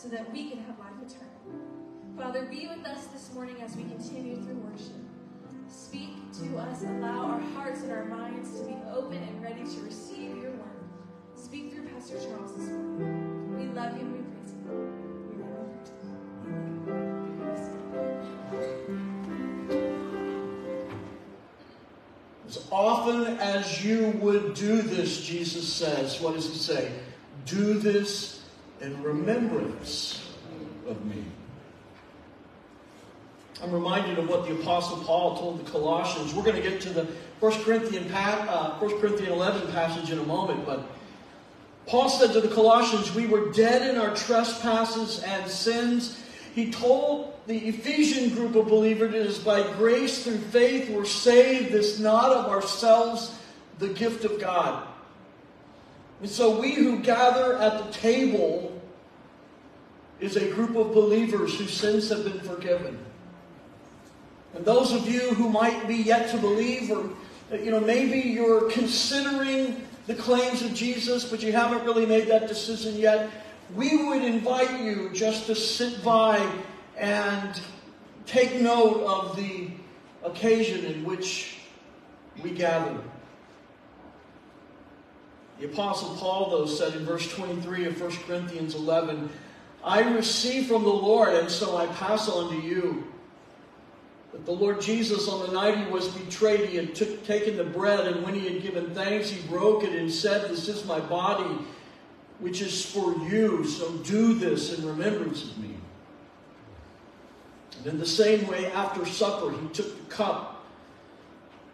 so that we can have life eternal. Father, be with us this morning as we continue through worship. Speak to us, allow our hearts and our minds to be open and ready to receive your word. Speak through Pastor Charles this morning. We love you and we praise you. As often as you would do this, Jesus says, what does he say? Do this in remembrance of me. I'm reminded of what the Apostle Paul told the Colossians. We're going to get to the 1 Corinthians, uh, 1 Corinthians 11 passage in a moment, but Paul said to the Colossians, We were dead in our trespasses and sins. He told the Ephesian group of believers, It is by grace through faith we're saved, this not of ourselves, the gift of God. And so we who gather at the table is a group of believers whose sins have been forgiven. And those of you who might be yet to believe, or you know, maybe you're considering the claims of Jesus, but you haven't really made that decision yet, we would invite you just to sit by and take note of the occasion in which we gather. The Apostle Paul, though, said in verse 23 of 1 Corinthians 11, I receive from the Lord, and so I pass on to you. That the Lord Jesus, on the night he was betrayed, he had took, taken the bread, and when he had given thanks, he broke it and said, This is my body, which is for you, so do this in remembrance of me. And in the same way, after supper, he took the cup,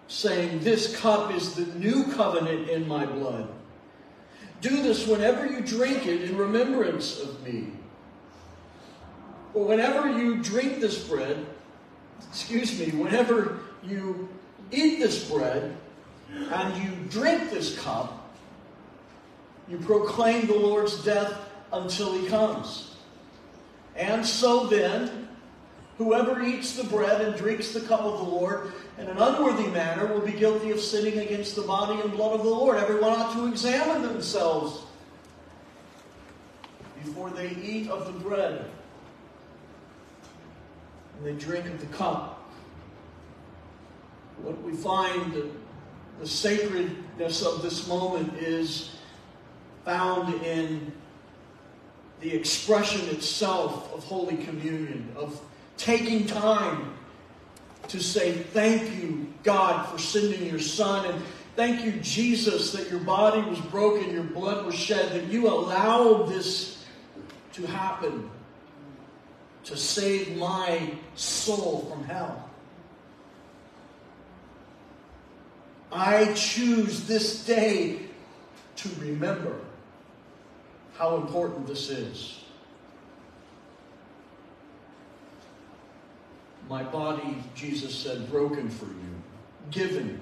saying, This cup is the new covenant in my blood. Do this whenever you drink it in remembrance of me. Or whenever you drink this bread, excuse me, whenever you eat this bread and you drink this cup, you proclaim the Lord's death until he comes. And so then, whoever eats the bread and drinks the cup of the Lord in an unworthy manner will be guilty of sinning against the body and blood of the Lord. Everyone ought to examine themselves before they eat of the bread and they drink of the cup. What we find, the, sacredness of this moment is found in the expression itself of Holy Communion, of taking time to say, Thank you, God, for sending your Son. And thank you, Jesus, that your body was broken, your blood was shed, that you allowed this to happen to save my soul from hell. I choose this day to remember how important this is. My body, Jesus said, broken for you, given,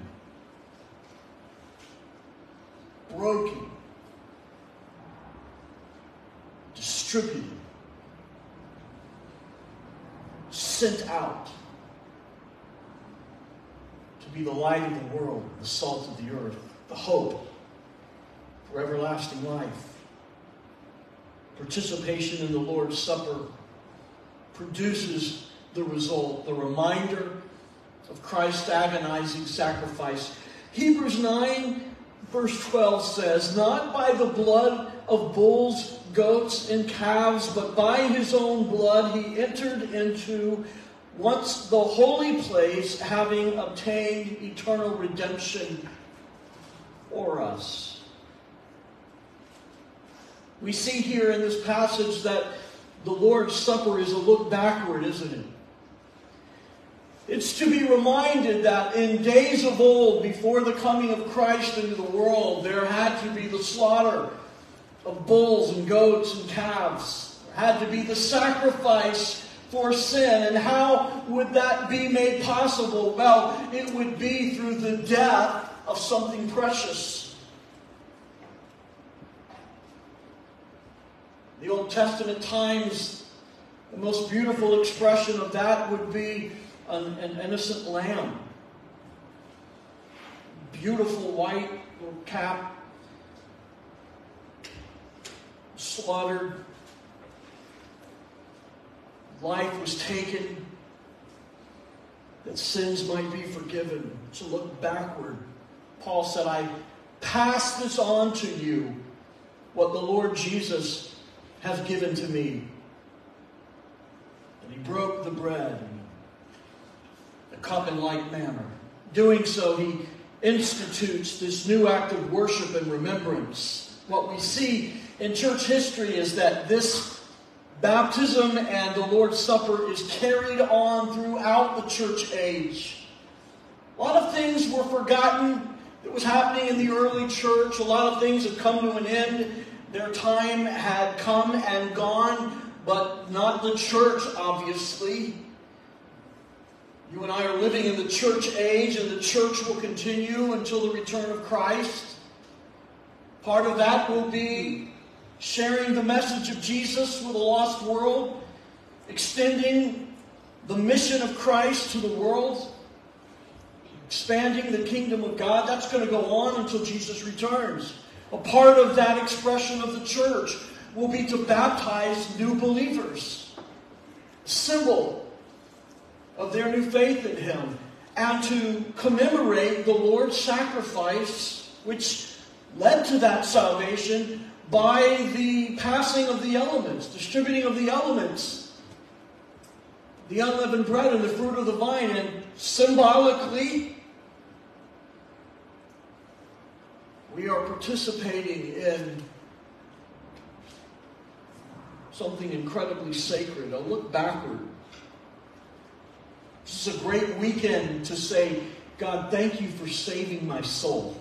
broken, distributed sent out to be the light of the world, the salt of the earth, the hope for everlasting life. Participation in the Lord's Supper produces the result, the reminder of Christ's agonizing sacrifice. Hebrews 9, verse 12 says, Not by the blood of bulls goats and calves, but by his own blood he entered into once the holy place, having obtained eternal redemption for us. We see here in this passage that the Lord's Supper is a look backward, isn't it? To be reminded that in days of old, before the coming of Christ into the world, there had to be the slaughter of bulls and goats and calves. There had to be the sacrifice for sin. And how would that be made possible? Well, it would be through the death of something precious. The Old Testament times, the most beautiful expression of that would be an, an innocent lamb. Beautiful white cap, slaughtered, life was taken, that sins might be forgiven. So look backward. Paul said, I pass this on to you, what the Lord Jesus has given to me. And he broke the bread cup in like manner. Doing so, he institutes this new act of worship and remembrance. What we see in church history is that this baptism and the Lord's Supper is carried on throughout the church age. A lot of things were forgotten that was happening in the early church. A lot of things have come to an end. Their time had come and gone, but not the church, obviously. You and I are living in the church age, and the church will continue until the return of Christ. Part of that will be sharing the message of Jesus with a lost world, extending the mission of Christ to the world, expanding the kingdom of God. That's going to go on until Jesus returns. A part of that expression of the church will be to baptize new believers, symbol of their new faith in Him, and to commemorate the Lord's sacrifice, which led to that salvation by the passing of the elements, distributing of the elements, the unleavened bread and the fruit of the vine, and symbolically, we are participating in something incredibly sacred. A look backward is a great weekend to say, God, thank you for saving my soul.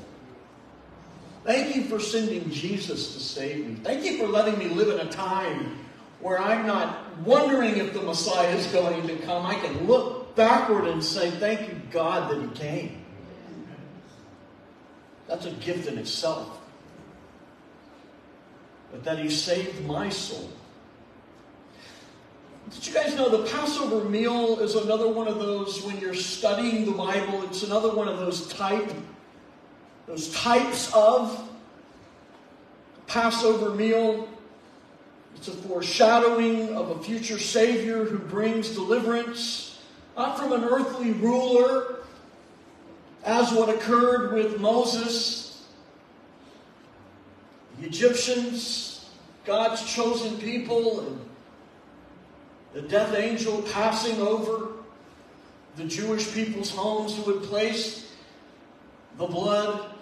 Thank you for sending Jesus to save me. Thank you for letting me live in a time where I'm not wondering if the Messiah is going to come. I can look backward and say, Thank you, God, that He came. That's a gift in itself. But that He saved my soul. Did you guys know the Passover meal is another one of those when you're studying the Bible, it's another one of those type, those types of Passover meal. It's a foreshadowing of a future Savior who brings deliverance, not from an earthly ruler, as what occurred with Moses, the Egyptians, God's chosen people, and the death angel passing over the Jewish people's homes who had placed the blood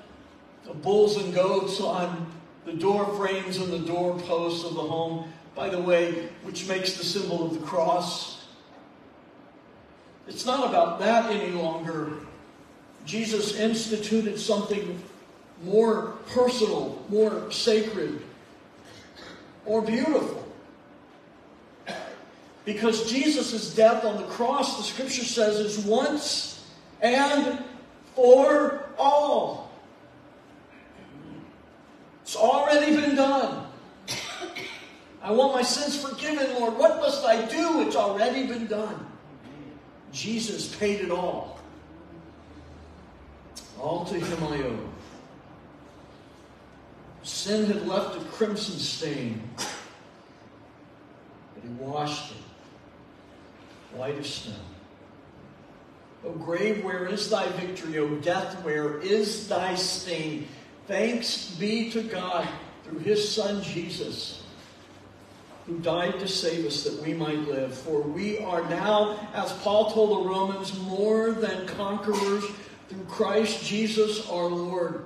of bulls and goats on the door frames and the doorposts of the home, by the way, which makes the symbol of the cross. It's not about that any longer. Jesus instituted something more personal, more sacred, more beautiful. Because Jesus' death on the cross, the scripture says, is once and for all. It's already been done. I want my sins forgiven, Lord. What must I do? It's already been done. Jesus paid it all. All to him I owe. Sin had left a crimson stain, but he washed it white as snow. O grave, where is thy victory? O death, where is thy sting? Thanks be to God through his Son Jesus, who died to save us that we might live. For we are now, as Paul told the Romans, more than conquerors through Christ Jesus our Lord.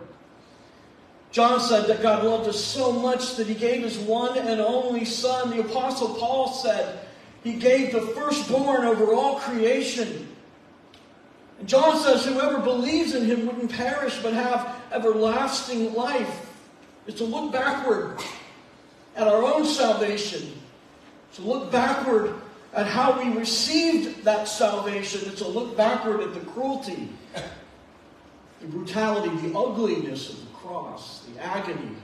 John said that God loved us so much that he gave his one and only Son. The Apostle Paul said, he gave the firstborn over all creation. And John says, Whoever believes in him wouldn't perish but have everlasting life. It's to look backward at our own salvation, to look backward at how we received that salvation. It's to look backward at the cruelty, the brutality, the ugliness of the cross, the agony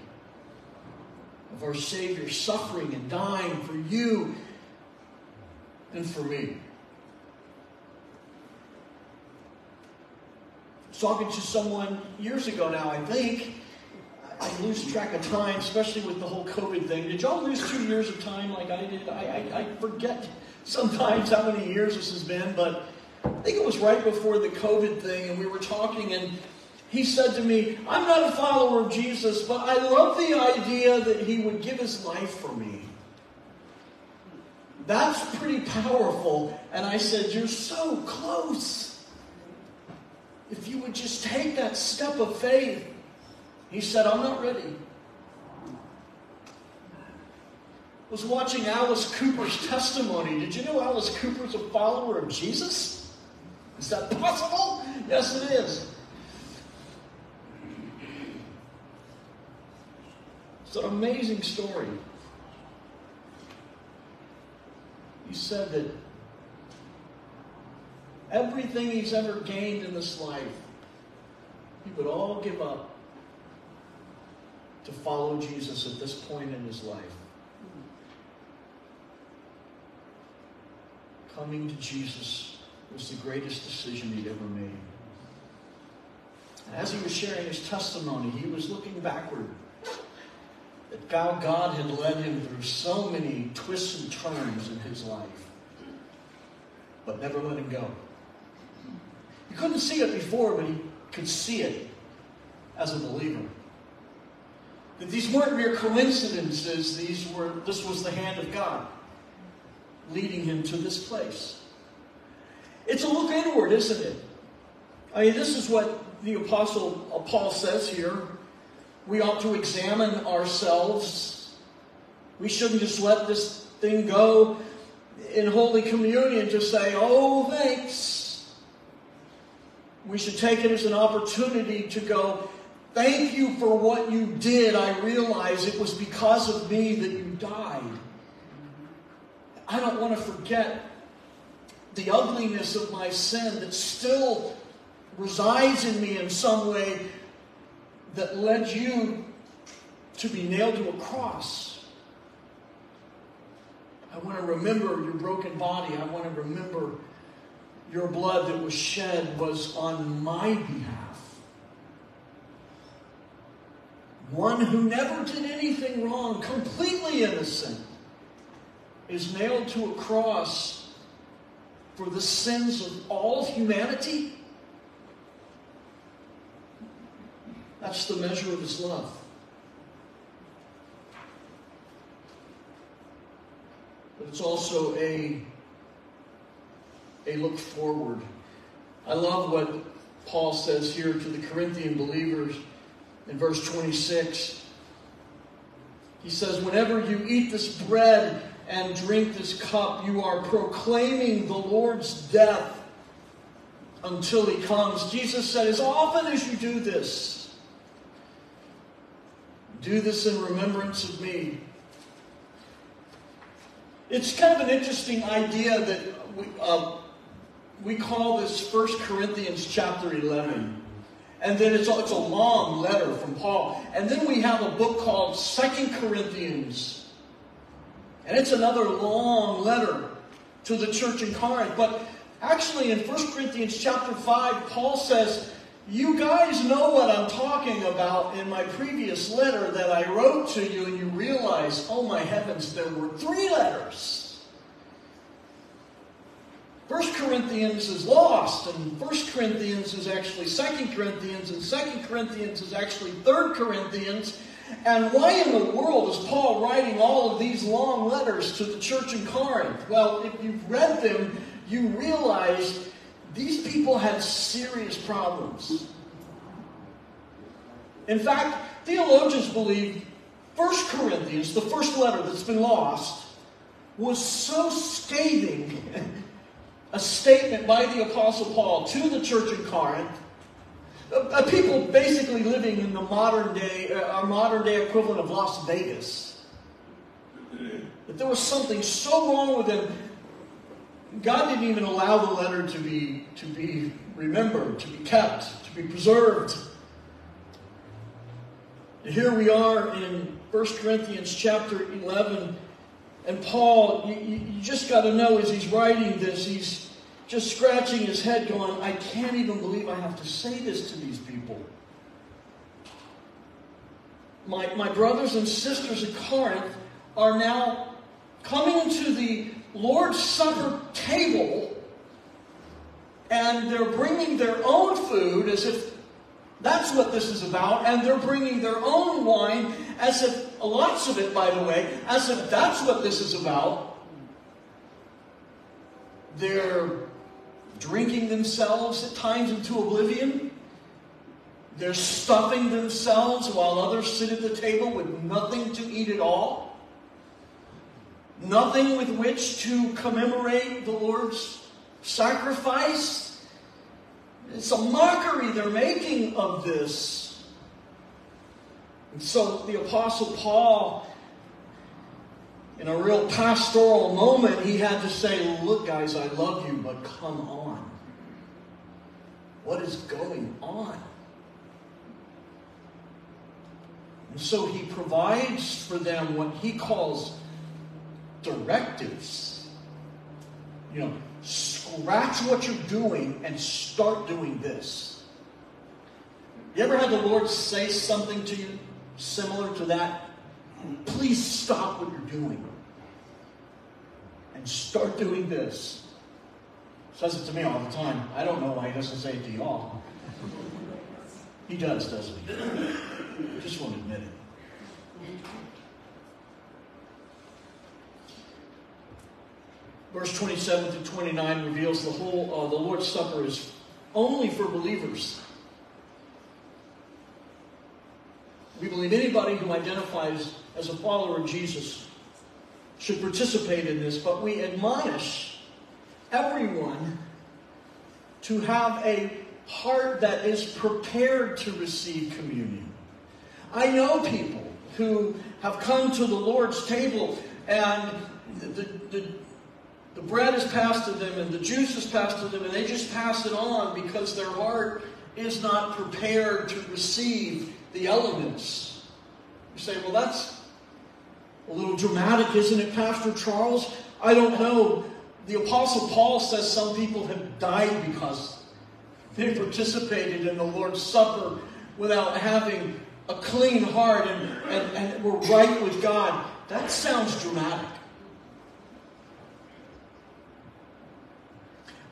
of our Savior suffering and dying for you and for me. Talking to someone years ago now, I think. I lose track of time, especially with the whole COVID thing. Did y'all lose two years of time like I did? I, I, I forget sometimes how many years this has been, but I think it was right before the COVID thing, and we were talking, and he said to me, I'm not a follower of Jesus, but I love the idea that he would give his life for me. That's pretty powerful. And I said, You're so close. If you would just take that step of faith. He said, I'm not ready. I was watching Alice Cooper's testimony. Did you know Alice Cooper's a follower of Jesus? Is that possible? Yes, it is. It's an amazing story. He said that everything he's ever gained in this life, he would all give up to follow Jesus at this point in his life. Coming to Jesus was the greatest decision he'd ever made. And As he was sharing his testimony, he was looking backward that God had led him through so many twists and turns in his life, but never let him go. He couldn't see it before, but he could see it as a believer. That these weren't mere coincidences, these were this was the hand of God leading him to this place. It's a look inward, isn't it? I mean, this is what the apostle uh, Paul says here we ought to examine ourselves. We shouldn't just let this thing go in Holy Communion to say, oh, thanks. We should take it as an opportunity to go, thank you for what you did. I realize it was because of me that you died. I don't want to forget the ugliness of my sin that still resides in me in some way that led you to be nailed to a cross. I want to remember your broken body. I want to remember your blood that was shed was on my behalf. One who never did anything wrong, completely innocent, is nailed to a cross for the sins of all humanity. That's the measure of his love. But it's also a, a look forward. I love what Paul says here to the Corinthian believers in verse 26. He says, Whenever you eat this bread and drink this cup, you are proclaiming the Lord's death until he comes. Jesus said, As often as you do this, do this in remembrance of me. It's kind of an interesting idea that we, uh, we call this 1 Corinthians chapter 11. And then it's it's a long letter from Paul. And then we have a book called 2 Corinthians. And it's another long letter to the church in Corinth. But actually, in 1 Corinthians chapter 5, Paul says, you guys know what I'm talking about in my previous letter that I wrote to you, and you realize, oh my heavens, there were three letters. First Corinthians is lost, and First Corinthians is actually Second Corinthians, and Second Corinthians is actually Third Corinthians. And why in the world is Paul writing all of these long letters to the church in Corinth? Well, if you've read them, you realize these people had serious problems. In fact, theologians believe 1 Corinthians, the first letter that's been lost, was so scathing a statement by the Apostle Paul to the church in Corinth. A people basically living in the modern day, uh, our modern day equivalent of Las Vegas. That there was something so wrong with them God didn't even allow the letter to be, to be remembered, to be kept, to be preserved. And Here we are in 1 Corinthians chapter 11, and Paul, you, you just got to know as he's writing this, he's just scratching his head going, I can't even believe I have to say this to these people. my, my brothers and sisters in Corinth are now coming to the Lord's Supper table and they're bringing their own food as if that's what this is about, and they're bringing their own wine as if, lots of it by the way, as if that's what this is about. They're drinking themselves at times into oblivion. They're stuffing themselves while others sit at the table with nothing to eat at all. Nothing with which to commemorate the Lord's sacrifice. It's a mockery they're making of this. And so the Apostle Paul, in a real pastoral moment, he had to say, Look, guys, I love you, but come on. What is going on? And so he provides for them what he calls directives. You know, scratch what you're doing and start doing this. You ever had the Lord say something to you similar to that? Please stop what you're doing and start doing this. Says it to me all the time. I don't know why he doesn't say it to y'all. He does, doesn't he? Just won't admit it. Verse 27 to 29 reveals the whole, uh, the Lord's Supper is only for believers. We believe anybody who identifies as a follower of Jesus should participate in this, but we admonish everyone to have a heart that is prepared to receive communion. I know people who have come to the Lord's table and the, the, the bread is passed to them and the juice is passed to them and they just pass it on because their heart is not prepared to receive the elements. You say, well, that's a little dramatic, isn't it, Pastor Charles? I don't know. The Apostle Paul says some people have died because they participated in the Lord's Supper without having a clean heart and, and, and were right with God. That sounds dramatic.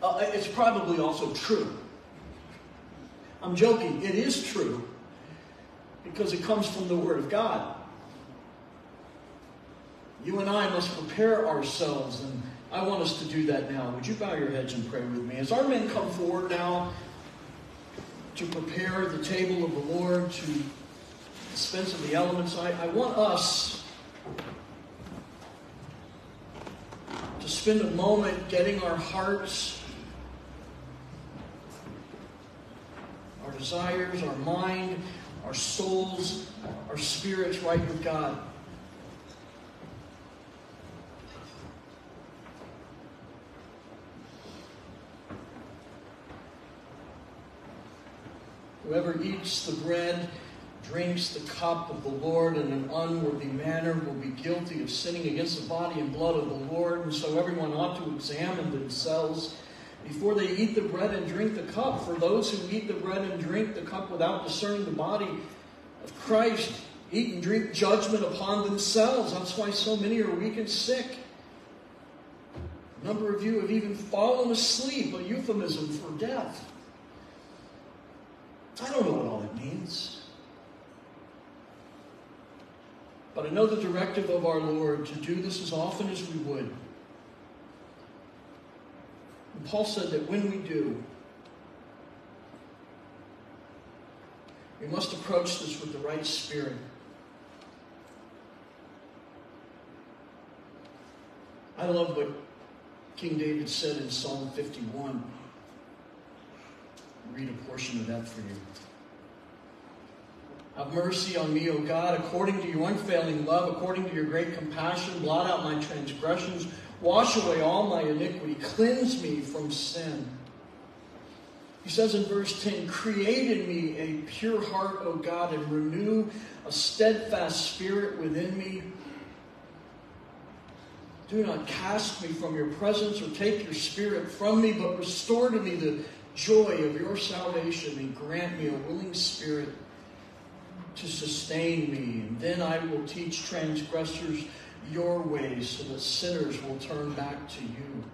Uh, it's probably also true. I'm joking. It is true because it comes from the Word of God. You and I must prepare ourselves, and I want us to do that now. Would you bow your heads and pray with me? As our men come forward now to prepare the table of the Lord, to dispense of the elements, I, I want us to spend a moment getting our hearts, our desires, our mind, our souls, our spirits right with God. Whoever eats the bread, drinks the cup of the Lord in an unworthy manner will be guilty of sinning against the body and blood of the Lord. And so everyone ought to examine themselves before they eat the bread and drink the cup. For those who eat the bread and drink the cup without discerning the body of Christ eat and drink judgment upon themselves. That's why so many are weak and sick. A number of you have even fallen asleep, a euphemism for death. I don't know what all that means. But I know the directive of our Lord to do this as often as we would. And Paul said that when we do, we must approach this with the right spirit. I love what King David said in Psalm 51 read a portion of that for you. Have mercy on me, O God, according to your unfailing love, according to your great compassion. Blot out my transgressions. Wash away all my iniquity. Cleanse me from sin. He says in verse 10 Create in me a pure heart, O God, and renew a steadfast spirit within me. Do not cast me from your presence or take your spirit from me, but restore to me the joy of your salvation and grant me a willing spirit to sustain me. And then I will teach transgressors your ways so that sinners will turn back to you.